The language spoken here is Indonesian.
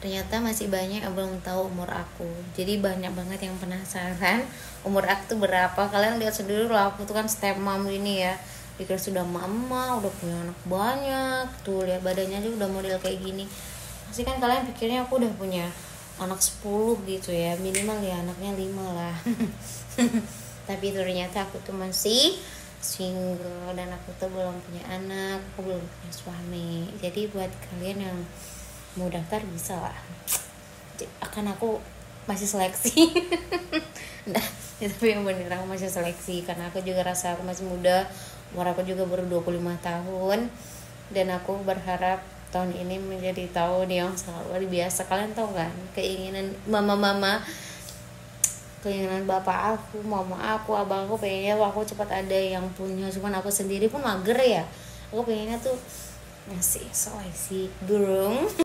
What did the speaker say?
ternyata masih banyak yang belum tahu umur aku. Jadi banyak banget yang penasaran umur aku tuh berapa. Kalian lihat sendiri lah aku tuh kan step mom ini ya. Pikir sudah mama udah punya anak banyak tuh. Lihat badannya aja udah model kayak gini. Pasti kan kalian pikirnya aku udah punya anak 10 gitu ya. Minimal ya anaknya 5 lah. Tapi ternyata aku tuh masih single dan aku tuh belum punya anak aku belum punya suami. Jadi buat kalian yang mau daftar bisa lah. Akan aku masih seleksi. Nah ya, tapi yang bener aku masih seleksi. Karena aku juga rasa aku masih muda umur aku juga baru 25 tahun. Dan aku berharap tahun ini menjadi tahun yang sangat luar biasa. Kalian tahu kan keinginan mama-mama keinginan bapak aku mama aku abang aku pengennya aku cepat ada yang punya. Cuman aku sendiri pun mager ya. Aku pengennya tuh ngasih so I see. Burung